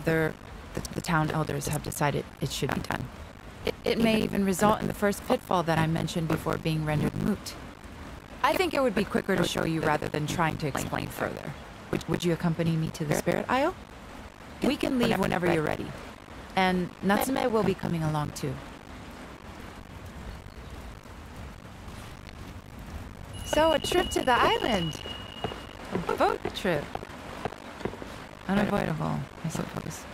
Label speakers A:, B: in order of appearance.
A: rather, the, the town elders have decided it should be done. It, it may even result in the first pitfall that I mentioned before being rendered moot. I think it would be quicker to show you rather than trying to explain further. Would, would you accompany me to the Spirit Isle? We can leave whenever you're ready. And Natsume will be coming along too. So, a trip to the island. A boat trip. Unavoidable, I suppose.